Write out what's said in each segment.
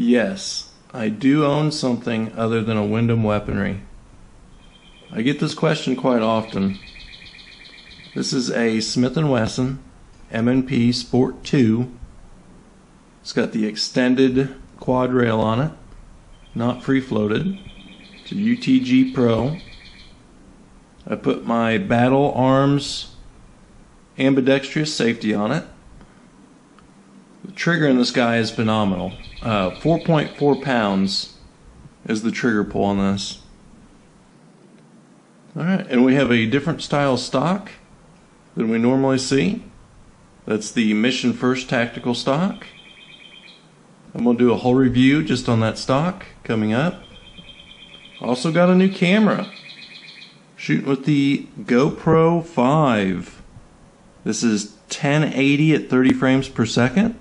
Yes, I do own something other than a Windham weaponry. I get this question quite often. This is a Smith & Wesson M&P Sport 2. It's got the extended quad rail on it, not free floated. It's a UTG Pro. I put my Battle Arms ambidextrous safety on it. The trigger in this guy is phenomenal. Uh, 4.4 pounds is the trigger pull on this. Alright, and we have a different style stock than we normally see. That's the Mission First Tactical stock. I'm going to do a whole review just on that stock coming up. Also got a new camera. Shooting with the GoPro 5. This is 1080 at 30 frames per second.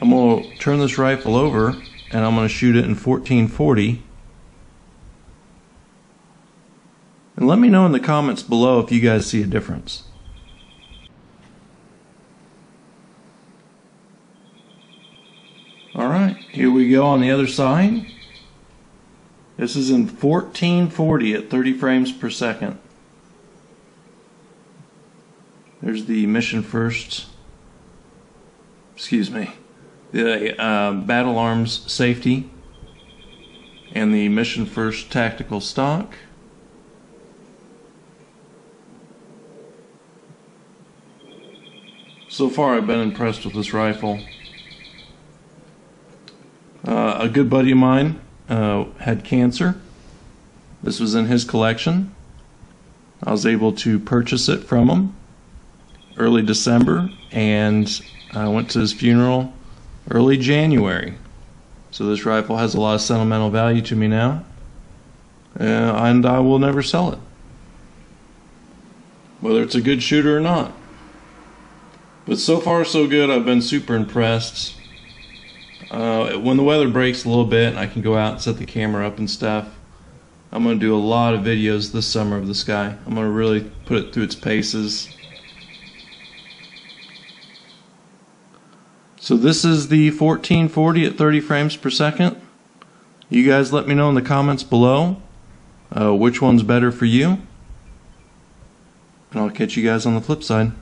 I'm going to turn this rifle over and I'm going to shoot it in 1440. And let me know in the comments below if you guys see a difference. Alright, here we go on the other side. This is in 1440 at 30 frames per second. There's the Mission First, excuse me, the uh, Battle Arms Safety and the Mission First Tactical Stock. So far, I've been impressed with this rifle. Uh, a good buddy of mine uh, had cancer. This was in his collection. I was able to purchase it from him early December, and I went to his funeral early January. So this rifle has a lot of sentimental value to me now, uh, and I will never sell it, whether it's a good shooter or not. But so far, so good. I've been super impressed. Uh, when the weather breaks a little bit and I can go out and set the camera up and stuff, I'm going to do a lot of videos this summer of this guy. I'm going to really put it through its paces. So this is the 1440 at 30 frames per second. You guys let me know in the comments below uh, which one's better for you. And I'll catch you guys on the flip side.